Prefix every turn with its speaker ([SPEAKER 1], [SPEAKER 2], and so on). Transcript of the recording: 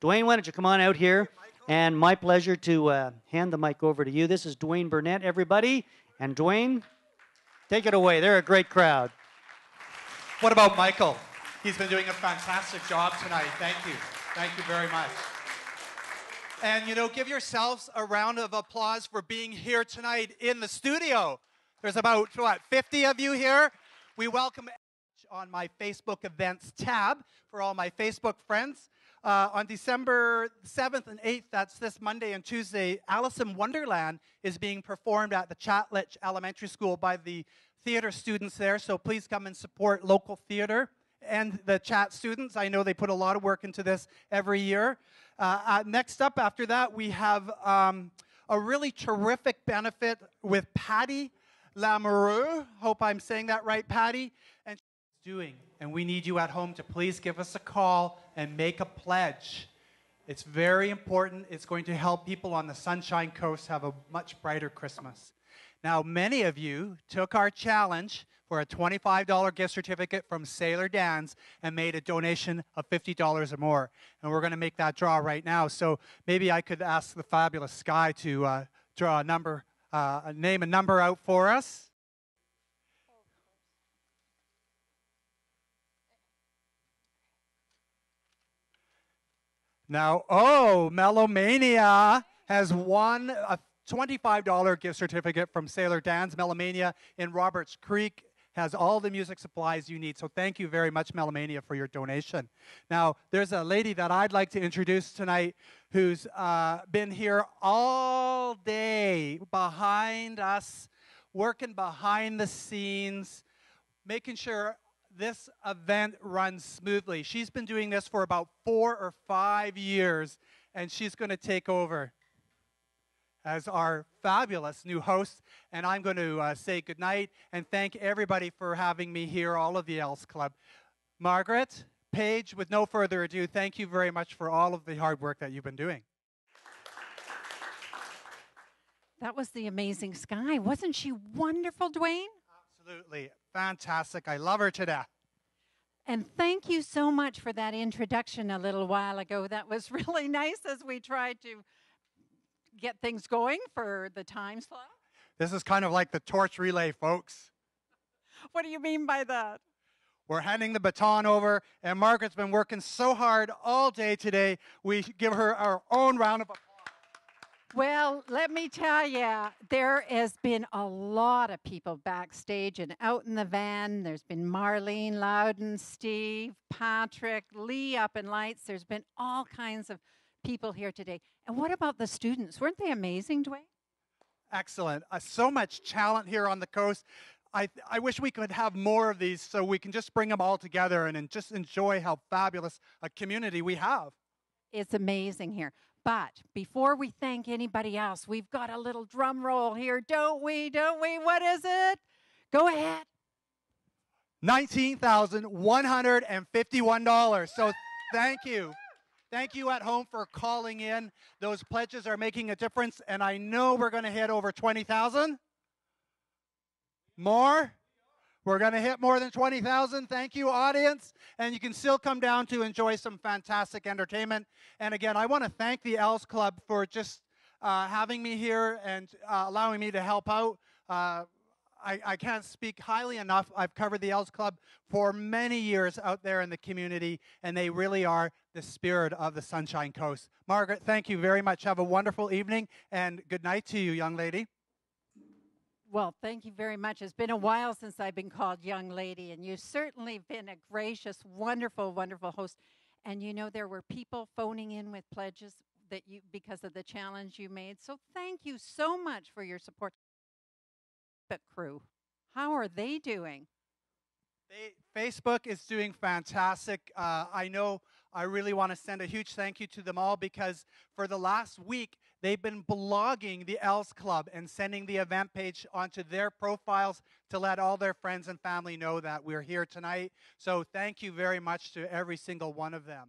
[SPEAKER 1] Duane, why don't you come on out here? And my pleasure to uh, hand the mic over to you. This is Duane Burnett, everybody. And Duane, take it away. They're a great crowd.
[SPEAKER 2] What about Michael? He's been doing a fantastic job tonight. Thank you. Thank you very much. And, you know, give yourselves a round of applause for being here tonight in the studio. There's about, what, 50 of you here? We welcome on my Facebook events tab for all my Facebook friends. Uh, on December 7th and 8th, that's this Monday and Tuesday, Alice in Wonderland is being performed at the Chatelech Elementary School by the theater students there. So please come and support local theater and the chat students. I know they put a lot of work into this every year. Uh, uh, next up, after that, we have um, a really terrific benefit with Patty Lamoureux. Hope I'm saying that right, Patty. And doing. And we need you at home to please give us a call and make a pledge. It's very important. It's going to help people on the Sunshine Coast have a much brighter Christmas. Now, many of you took our challenge for a $25 gift certificate from Sailor Dan's and made a donation of $50 or more. And we're going to make that draw right now. So maybe I could ask the fabulous Sky to uh, draw a number, uh, name a number out for us. Now, oh, Melomania has won a $25 gift certificate from Sailor Dan's Melomania in Roberts Creek has all the music supplies you need. So thank you very much, Melomania, for your donation. Now, there's a lady that I'd like to introduce tonight who's uh, been here all day behind us, working behind the scenes, making sure this event runs smoothly. She's been doing this for about four or five years, and she's going to take over as our fabulous new host. And I'm going to uh, say goodnight and thank everybody for having me here, all of the Elves Club. Margaret, Paige, with no further ado, thank you very much for all of the hard work that you've been doing.
[SPEAKER 3] That was the amazing Sky. Wasn't she wonderful, Duane?
[SPEAKER 2] Absolutely. Fantastic. I love her to death.
[SPEAKER 3] And thank you so much for that introduction a little while ago. That was really nice as we tried to get things going for the time slot?
[SPEAKER 2] This is kind of like the torch relay, folks.
[SPEAKER 3] What do you mean by that?
[SPEAKER 2] We're handing the baton over, and Margaret's been working so hard all day today. We give her our own round of applause.
[SPEAKER 3] Well, let me tell you, there has been a lot of people backstage and out in the van. There's been Marlene Loudon, Steve, Patrick, Lee up in lights. There's been all kinds of people here today. And what about the students? Weren't they amazing, Duane?
[SPEAKER 2] Excellent. Uh, so much talent here on the coast. I, I wish we could have more of these so we can just bring them all together and, and just enjoy how fabulous a community we have.
[SPEAKER 3] It's amazing here. But before we thank anybody else, we've got a little drum roll here, don't we? Don't we? What is it? Go ahead.
[SPEAKER 2] $19,151. So thank you. Thank you at home for calling in. Those pledges are making a difference, and I know we're going to hit over 20,000. More? We're going to hit more than 20,000. Thank you, audience. And you can still come down to enjoy some fantastic entertainment. And again, I want to thank the Elves Club for just uh, having me here and uh, allowing me to help out. Uh, I, I, can't speak highly enough. I've covered the Elves Club for many years out there in the community, and they really are the spirit of the Sunshine Coast. Margaret, thank you very much. Have a wonderful evening, and good night to you, young lady.
[SPEAKER 3] Well, thank you very much. It's been a while since I've been called young lady, and you've certainly been a gracious, wonderful, wonderful host. And you know, there were people phoning in with pledges that you because of the challenge you made. So thank you so much for your support But crew. How are they doing?
[SPEAKER 2] They, Facebook is doing fantastic. Uh, I know I really want to send a huge thank you to them all because for the last week, they've been blogging the Elves Club and sending the event page onto their profiles to let all their friends and family know that we're here tonight. So thank you very much to every single one of them.